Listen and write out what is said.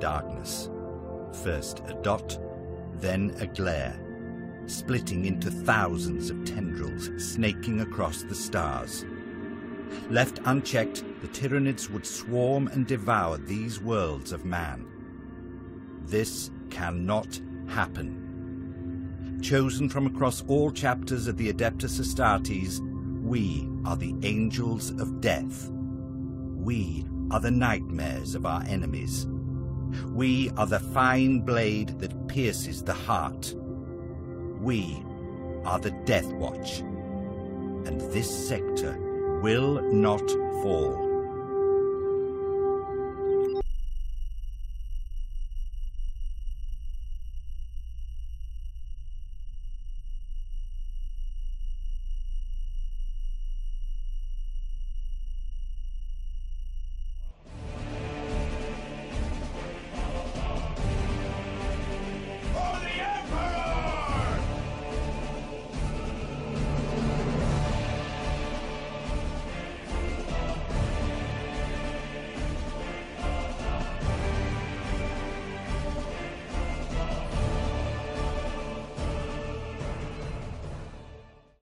darkness. First a dot, then a glare, splitting into thousands of tendrils snaking across the stars. Left unchecked, the Tyranids would swarm and devour these worlds of man. This cannot happen. Chosen from across all chapters of the Adeptus Astartes, we are the angels of death. We are the nightmares of our enemies. We are the fine blade that pierces the heart. We are the Deathwatch. And this sector will not fall.